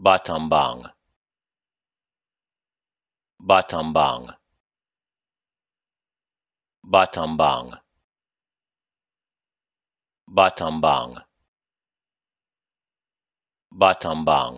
Batambang. Batambang. Batambang. Batambang. Batambang.